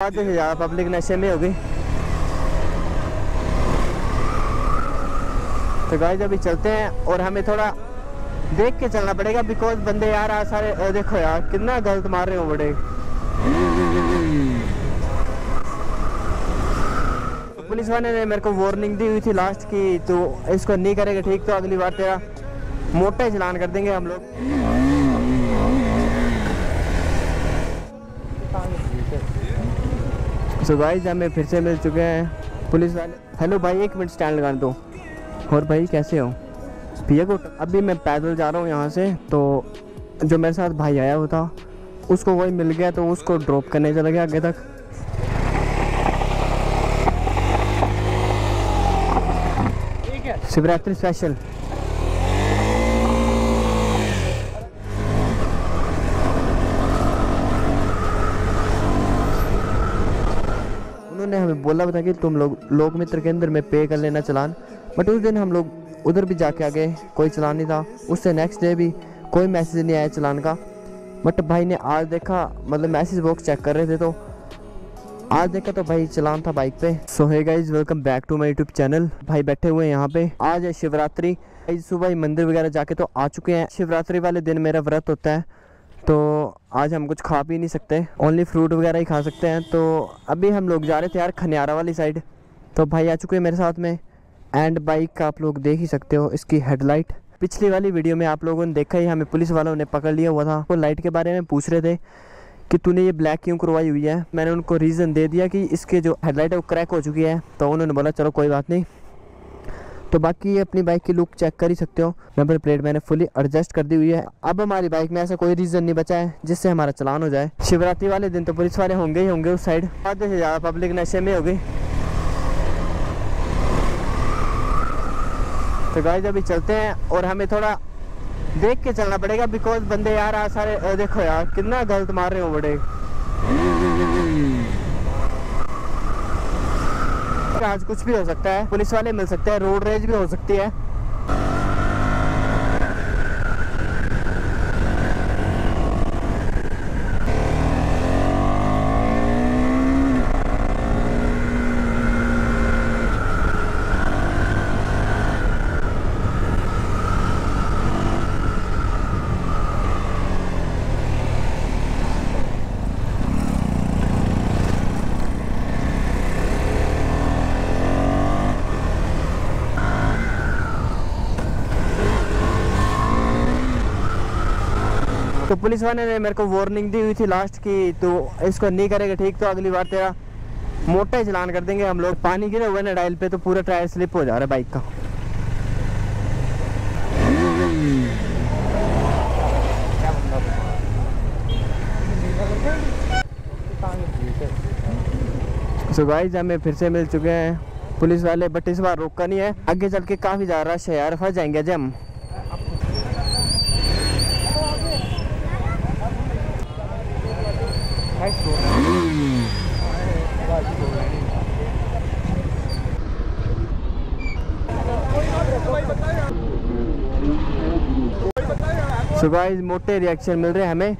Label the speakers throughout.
Speaker 1: से ज़्यादा पब्लिक नशे में हो गई तो गाइस अभी चलते हैं और हमें थोड़ा देख के चलना पड़ेगा बिकॉज़ बंदे यार आज सारे अ, देखो यार कितना गलत मार रहे हो बड़े। पुलिस वाले ने मेरे को वार्निंग दी हुई थी लास्ट की तो इसको नहीं करेगा ठीक तो अगली बार तेरा मोटा चलान कर देंगे हम लोग। सो गाइस हमें फिर से मिल चुके हैं। पुलिस वाले हेलो भाई एक मिनट स्टैंड लगा दो। और भाई कैसे हो? भैया को अभी मैं पैदल जा रहा हूँ यहाँ से तो जो मेरे साथ भाई आया हुआ था उसको वही मिल गया तो उसको ड्रॉप करने चला गया आगे तक। शिवरात्रि स्पेशल उन्होंने हमें बोला था कि तुम लोग, लोक मित्र के अंदर में पे कर लेना चलान। बट उस दिन हम लोग उधर भी जाके आ गए, कोई चलान नहीं था। उससे नेक्स्ट डे भी कोई मैसेज नहीं आया चलान का। बट भाई ने आज देखा मतलब मैसेज बॉक्स चेक कर रहे थे तो आज देखा तो भाई चलान था बाइक पे। सो है guys welcome back to my YouTube channel भाई बैठे हुए हैं यहाँ पे। आज है शिवरात्रि। सुबह ही मंदिर वगैरह जाके तो आ चुके हैं। शिवरात्रि वाले दिन मेरा व्रत होता है। तो आज हम कुछ खा पी नहीं सकते ओनली फ्रूट वगैरह ही खा सकते हैं। तो अभी हम लोग जा रहे थे यार खनियारा वाली साइड तो भाई आ चुके हैं मेरे साथ में एंड बाइक का आप लोग देख ही सकते हो इसकी हेडलाइट पिछली वाली वीडियो में आप लोगों ने देखा ही, हमें पुलिस वालों ने पकड़ लिया हुआ था। वो लाइट के बारे में पूछ रहे थे कि तूने ये ब्लैक क्यों करवाई हुई है? मैंने उनको रीज़न दे दिया कि इसके जो हेडलाइट है वो क्रैक हो चुकी है। तो उन्होंने बोला, चलो कोई बात नहीं। तो बाकी ये अपनी बाइक की लुक चेक कर ही सकते हो। नंबर प्लेट मैंने फुली एडजस्ट कर दी हुई है। अब हमारी बाइक में ऐसा कोई रीज़न नहीं बचा है, जिससे हमारा चलान हो जाए। शिवरात्रि वाले दिन तो पुलिस वाले होंगे ही होंगे उस साइड आधे से ज़्यादा पब्लिक नशे में होगी तो गाइस अभी चलते हैं और हमें थोड़ा देख के चलना पड़ेगा बिकॉज़ बंदे यार आज सारे देखो यार, कितना गलत मार रहे हो बड़े। आज कुछ भी हो सकता है। पुलिस वाले मिल सकते हैं, रोड रेज भी हो सकती है। तो पुलिस वाले ने मेरे को वार्निंग दी हुई थी लास्ट की तो इसको नहीं करेगा, ठीक? तो अगली बार तेरा मोटा ही चलान कर देंगे हम लोग। पानी गिरे हुए ना डायल पे तो पूरा टायर स्लिप हो जा रहा है बाइक का। सो गाइस हमें फिर से मिल चुके हैं पुलिस वाले बट इस बार रोका नहीं है। आगे चल के काफ़ी ज़्यादा रश है यार, फंस जाएँगे आज हम। सो गाइस मोटे रिएक्शन मिल रहे हैं हमें।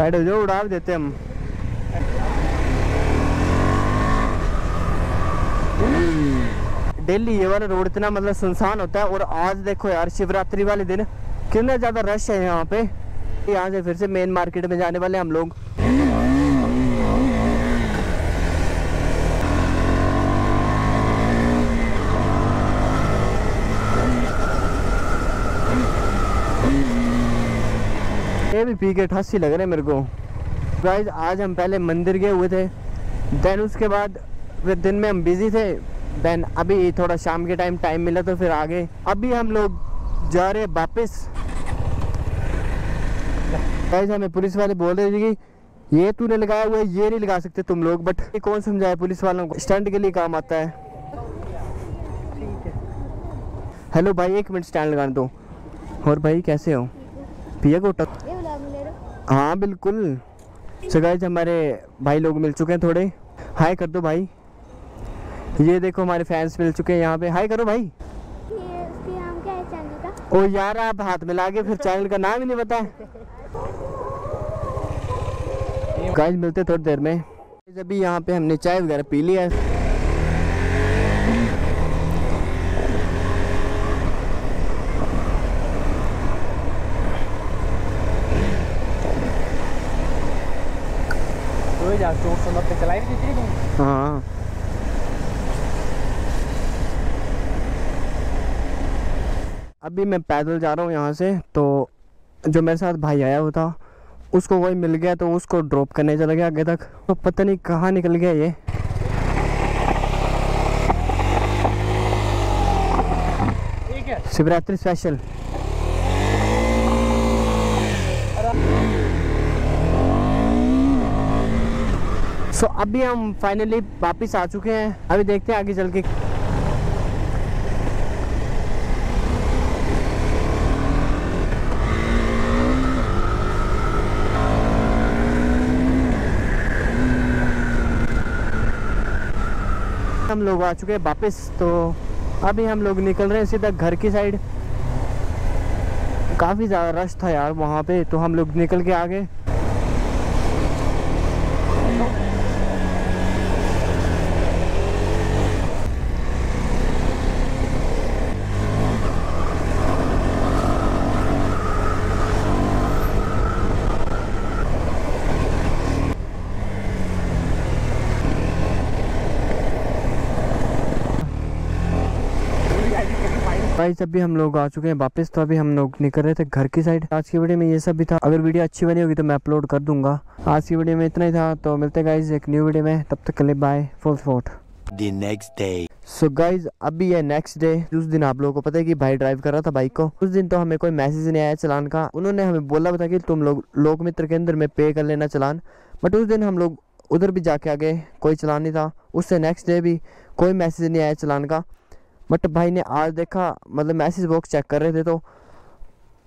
Speaker 1: साइड हो जाओ उड़ा देते हम। डेली ये वाला रोड इतना मतलब सुनसान होता है और आज देखो यार, शिवरात्रि वाले दिन, कितना ज़्यादा रश है यहाँ पे। यहाँ से फिर से मेन मार्केट में जाने वाले हम लोग। भी पी के ठस्सी लग रहे मेरे को। गाइज़ आज हम पहले मंदिर गए हुए थे। देन उसके बाद फिर दिन में हम बिज़ी थे। देन अभी थोड़ा शाम के टाइम टाइम मिला तो फिर आगे। अभी हम लोग जा रहे वापस। गाइज़ हमें पुलिस वाले बोल रहे थे कि ये तूने लगाया हुआ है, ये नहीं लगा सकते तुम लोग बट ये कौन समझाए पुलिस वालों को? स्टंट के लिए काम आता है। हेलो भाई, एक मिनट स्टैंड लगाने दो। और भाई, कैसे हो? पिया गोटा
Speaker 2: हो
Speaker 1: बिल्कुल। सो गाइज़ हमारे भाई लोग मिल चुके हैं थोड़े। हाय कर दो भाई। ये देखो हमारे फैंस मिल चुके हैं यहाँ पे। हाय करो भाई।
Speaker 2: है
Speaker 1: ओ यार आप हाथ में लागे फिर चैनल का नाम ही नहीं पता। गाइज़ मिलते थोड़ी देर में। अभी यहाँ पे हमने चाय वगैरह पी लिया है
Speaker 3: तो जा चोट सुनत पे चलाई नहीं थी तुम
Speaker 1: हाँ अभी मैं पैदल जा रहा हूँ यहाँ से तो जो मेरे साथ भाई आया हुआ था उसको वही मिल गया तो उसको ड्रॉप करने चला गया आगे तक। तो पता नहीं कहाँ निकल गया ये। शिवरात्रि स्पेशल सो so, अभी हम फाइनली वापस आ चुके हैं। अभी देखते हैं आगे चल के हम लोग आ चुके हैं वापस तो अभी हम लोग निकल रहे हैं सीधा घर की साइड काफ़ी ज़्यादा रश था यार वहाँ पे तो हम लोग निकल के आ गए भाई अभी हम लोग आ चुके हैं वापस तो अभी हम लोग निकल रहे थे घर की साइड आज की वीडियो में ये सब भी था। अगर वीडियो अच्छी बनी होगी तो मैं अपलोड कर दूँगा। आज की वीडियो में इतना ही था। तो मिलते गाइज़ एक न्यू वीडियो में। तब तक के लिए bye full fort
Speaker 4: the next day.
Speaker 1: So guys अभी है नेक्स्ट डे उस दिन आप लोगों को पता है कि भाई ड्राइव कर रहा था बाइक को। उस दिन तो हमें कोई मैसेज नहीं आया चलान का। उन्होंने हमें बोला था कि तुम लोग लोक मित्र के अंदर में पे कर लेना चलान। बट उस दिन हम लोग उधर भी जाके आ गए कोई चलान नहीं था। उससे नेक्स्ट डे भी कोई मैसेज नहीं आया चलान का। बट भाई ने आज देखा मतलब मैसेज बॉक्स चेक कर रहे थे तो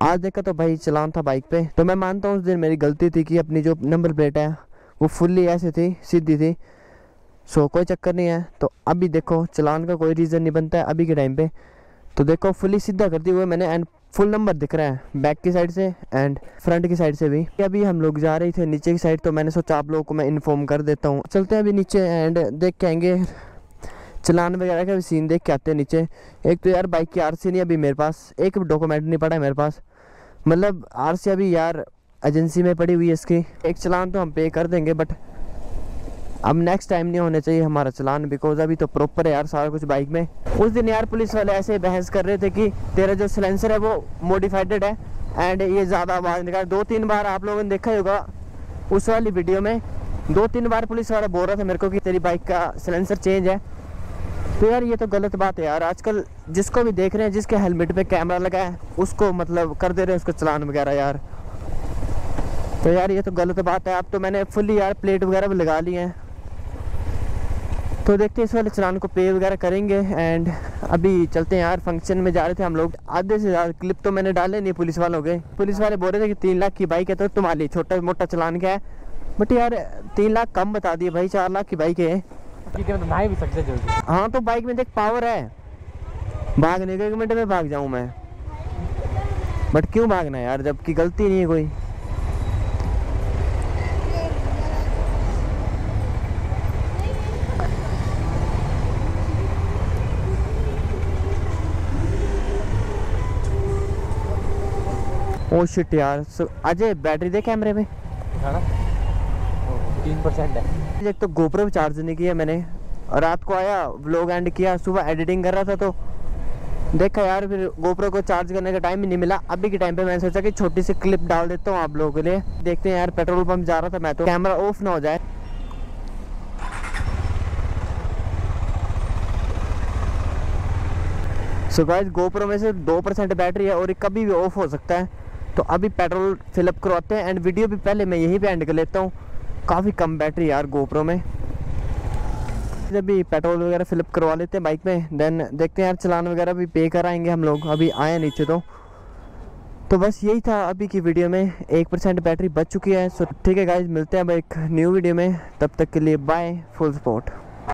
Speaker 1: आज देखा तो भाई चलान था बाइक पे। तो मैं मानता हूँ उस दिन मेरी गलती थी कि अपनी जो नंबर प्लेट है, वो फुल्ली ऐसे थी, सीधी थी। सो कोई चक्कर नहीं है। तो अभी देखो, चलान का कोई रीज़न नहीं बनता है अभी के टाइम पे। तो देखो फुली सीधा कर दिया हुआ मैंने एंड फुल नंबर दिख रहा है बैक की साइड से एंड फ्रंट की साइड से भी। अभी हम लोग जा रहे थे नीचे की साइड तो मैंने सोचा आप लोगों को मैं इन्फॉर्म कर देता हूँ। चलते हैं अभी नीचे एंड देख के आएँगे। चलान वगैरह का भी सीन देख के आते हैं नीचे। एक तो यार बाइक की आरसी नहीं अभी मेरे पास। एक डॉक्यूमेंट नहीं पड़ा है मेरे पास। मतलब आरसी अभी यार एजेंसी में पड़ी हुई है इसकी। एक चलान तो हम पे कर देंगे बट अब नेक्स्ट टाइम नहीं होना चाहिए हमारा चलान बिकॉज़ अभी तो प्रॉपर है यार सारा कुछ बाइक में। उस दिन यार पुलिस वाले ऐसे बहस कर रहे थे कि तेरा जो सिलेंसर है वो मोडिफाइडेड है एंड ये ज़्यादा आवाज़ निकाल। दो तीन बार आप लोगों ने देखा ही होगा उस वाली वीडियो में। दो तीन बार पुलिस वाला बोल रहा था मेरे को कि तेरी बाइक का सिलेंसर चेंज है। तो यार ये तो गलत बात है यार। आजकल जिसको भी देख रहे हैं, जिसके हेलमेट पे कैमरा लगा है, उसको मतलब कर दे रहे हैं उसको चलान वगैरह यार। तो यार ये तो गलत बात है। अब तो मैंने फुल्ली यार प्लेट वगैरह भी लगा ली हैं। तो देखते हैं इस वाले चलान को पे वगैरह करेंगे एंड अभी चलते हैं यार फ़ंक्शन में जा रहे थे हम लोग। आधे से ज़्यादा क्लिप तो मैंने डाले नहीं, पुलिस वालों के। पुलिस वाले बोल रहे थे कि तीन लाख की बाइक है तो तुम्हारी छोटा मोटा चलान क्या है? बट यार तीन लाख कम बता दिए भाई, चार लाख की बाइक है।
Speaker 3: तो भी जल्दी।
Speaker 1: हाँ तो बाइक में देख पावर है। भागने के एक मिनट में भाग जाऊँ मैं। बट क्यों भागना यार जबकि गलती नहीं है कोई। ओ शिट यार अजय बैटरी दे कैमरे में
Speaker 3: तीन परसेंट है।
Speaker 1: एक तो गोप्रो चार्ज नहीं किया मैंने। रात को आया व्लॉग एंड किया, सुबह एडिटिंग कर रहा था तो देखा यार फिर गोप्रो को चार्ज करने का टाइम ही नहीं मिला। अभी के टाइम पे मैंने सोचा कि छोटी सी क्लिप डाल देता हूँ आप लोगों के लिए। देखते हैं यार पेट्रोल पंप जा रहा था मैं तो। कैमरा ऑफ़ ना हो जाए। सो गोप्रो में से दो परसेंट बैटरी है और ये कभी भी ऑफ़ हो सकता है। तो अभी पेट्रोल फिलअप करवाते हैं एंड वीडियो भी पहले मैं यहीं पे एंड कर लेता हूँ। काफ़ी कम बैटरी यार गोप्रो में। जब भी पेट्रोल वगैरह फिलअप करवा लेते हैं बाइक में देन देखते हैं यार चलान वगैरह भी पे कराएँगे हम लोग। अभी आए नीचे तो। तो बस यही था अभी की वीडियो में। एक परसेंट बैटरी बच चुकी है। सो ठीक है गाइज़ मिलते हैं अब एक न्यू वीडियो में। तब तक के लिए बाय फुल सपोर्ट